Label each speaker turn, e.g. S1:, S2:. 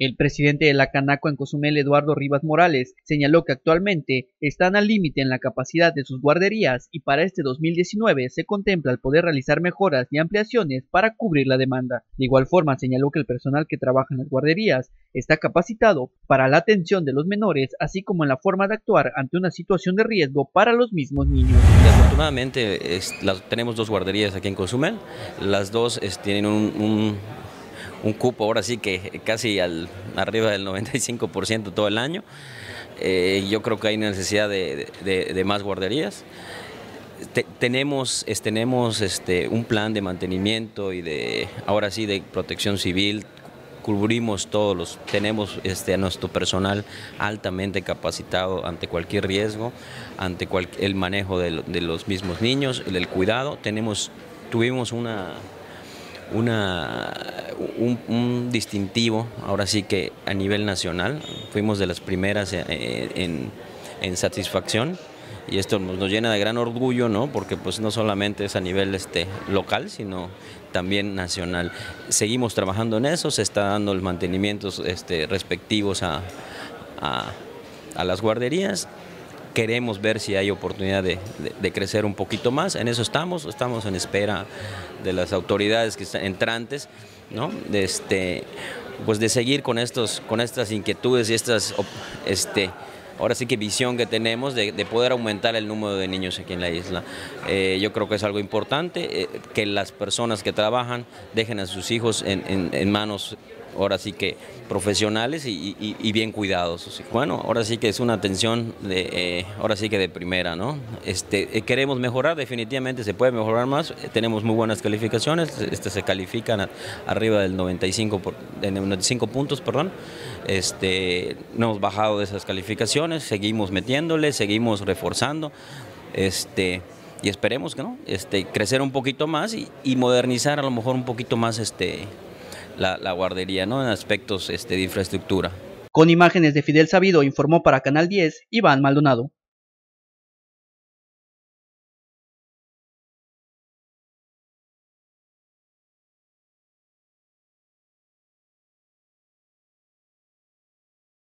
S1: El presidente de la Canaco en Cozumel, Eduardo Rivas Morales, señaló que actualmente están al límite en la capacidad de sus guarderías y para este 2019 se contempla el poder realizar mejoras y ampliaciones para cubrir la demanda. De igual forma, señaló que el personal que trabaja en las guarderías está capacitado para la atención de los menores, así como en la forma de actuar ante una situación de riesgo para los mismos niños.
S2: Afortunadamente tenemos dos guarderías aquí en Cozumel, las dos tienen un cupo ahora sí que casi al, arriba del 95% todo el año. Eh, yo creo que hay necesidad de, más guarderías. tenemos tenemos este, un plan de mantenimiento y de, ahora sí, de protección civil, cubrimos todos los, tenemos este, a nuestro personal altamente capacitado ante cualquier riesgo, ante el manejo de, los mismos niños, del cuidado. Tenemos, tuvimos una, una, un, distintivo, ahora sí que a nivel nacional, fuimos de las primeras eh, en, satisfacción y esto nos, llena de gran orgullo, ¿no? porque pues no solamente es a nivel este, local, sino también nacional. Seguimos trabajando en eso, se está dando los mantenimientos este, respectivos a, a las guarderías queremos ver si hay oportunidad de, crecer un poquito más. En eso estamos, estamos en espera de las autoridades que están entrantes, ¿no? De este, pues de seguir con estos, con estas inquietudes y estas, este, ahora sí que visión que tenemos de, poder aumentar el número de niños aquí en la isla. Eh, yo creo que es algo importante eh, que las personas que trabajan dejen a sus hijos en manos ahora sí que profesionales y, bien cuidados. Bueno, ahora sí que es una atención de, eh, ahora sí que de primera, ¿no? Este, eh, queremos mejorar, definitivamente se puede mejorar más, eh, tenemos muy buenas calificaciones, este, se califican arriba del 95, por, de 95 puntos, perdón. Este, no hemos bajado de esas calificaciones, seguimos metiéndole, seguimos reforzando. Este, y esperemos que no, este, crecer un poquito más y, y modernizar a lo mejor un poquito más este, la, guardería, ¿no? En aspectos este, de infraestructura.
S1: Con imágenes de Fidel Sabido informó para Canal 10 Iván Maldonado.